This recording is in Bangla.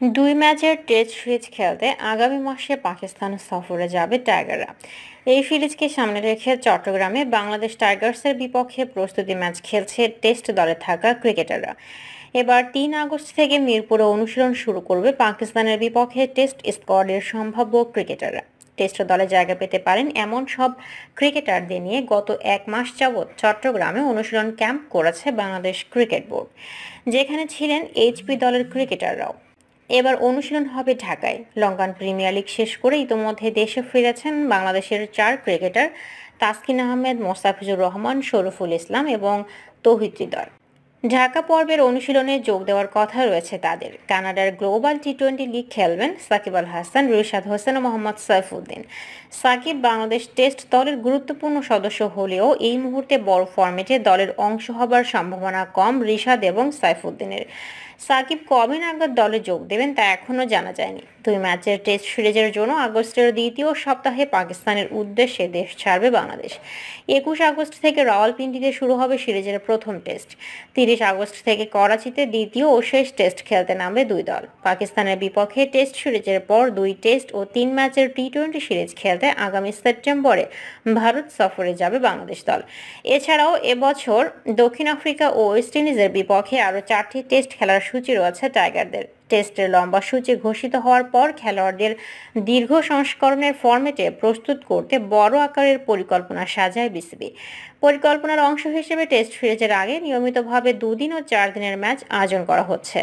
দুই ম্যাচের টেস্ট সিরিজ খেলতে আগামী মাসে পাকিস্তান সফরে যাবে টাইগাররা। এই সিরিজকে সামনে রেখে চট্টগ্রামে বাংলাদেশ টাইগার্সের বিপক্ষে প্রস্তুতি ম্যাচ খেলছে টেস্ট দলে থাকা ক্রিকেটাররা। এবার তিন আগস্ট থেকে মিরপুরে অনুশীলন শুরু করবে পাকিস্তানের বিপক্ষে টেস্ট স্কোয়াডের সম্ভাব্য ক্রিকেটাররা। টেস্ট দলে জায়গা পেতে পারেন এমন সব ক্রিকেটারদের নিয়ে গত এক মাস যাবৎ চট্টগ্রামে অনুশীলন ক্যাম্প করেছে বাংলাদেশ ক্রিকেট বোর্ড, যেখানে ছিলেন এইচপি দলের ক্রিকেটাররাও। এবার অনুশীলন হবে ঢাকায়। লঙ্কান প্রিমিয়ার লিগ শেষ করে ইতোমধ্যে দেশে ফিরেছেন বাংলাদেশের চার ক্রিকেটার, তাসকিন আহমেদ, মোস্তাফিজুর রহমান, শরফুল ইসলাম এবং তৌহিদ ঢাকা পর্বের অনুশীলনে যোগ দেওয়ার কথা রয়েছে তাদের। কানাডার গ্লোবাল টি টোয়েন্টি লিগ খেলবেন সাকিব আল হাসান, রিশাদ হোসেন ও মোহাম্মদ সাইফুদ্দিন। সাকিব বাংলাদেশ টেস্ট দলের গুরুত্বপূর্ণ সদস্য হলেও এই মুহূর্তে বড় ফরম্যাটে দলের অংশ হবার সম্ভাবনা কম রিশাদ এবং সাইফুদ্দিনের। সাকিব কবে নাগাদ দলে যোগ দেবেন তা এখনও জানা যায়নি। দুই ম্যাচের টেস্ট সিরিজের জন্য আগস্টের দ্বিতীয় সপ্তাহে পাকিস্তানের উদ্দেশ্যে দেশ ছাড়বে বাংলাদেশ। একুশ আগস্ট থেকে রাওয়ালপিন্ডিতে শুরু হবে সিরিজের প্রথম টেস্ট। তিরিশ আগস্ট থেকে করাচিতে দ্বিতীয় ও শেষ টেস্ট খেলতে নামবে দুই দল। পাকিস্তানের বিপক্ষে টেস্ট সিরিজের পর দুই টেস্ট ও তিন ম্যাচের টি টোয়েন্টি সিরিজ খেলতে আগামী সেপ্টেম্বরে ভারত সফরে যাবে বাংলাদেশ দল। এছাড়াও এবছর দক্ষিণ আফ্রিকা ও ওয়েস্ট ইন্ডিজের বিপক্ষে আরও চারটি টেস্ট খেলার সূচি রয়েছে টাইগারদের। টেস্টের লম্বা সূচি ঘোষিত হওয়ার পর খেলোয়াড়দের দীর্ঘ সংস্করণের ফর্মেটে প্রস্তুত করতে বড় আকারের পরিকল্পনা সাজায় বিসিবি। পরিকল্পনার অংশ হিসেবে টেস্ট সিরিজের আগে নিয়মিতভাবে দুদিন ও চার দিনের ম্যাচ আয়োজন করা হচ্ছে।